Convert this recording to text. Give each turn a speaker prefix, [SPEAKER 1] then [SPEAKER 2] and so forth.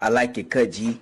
[SPEAKER 1] I like it, cut, G.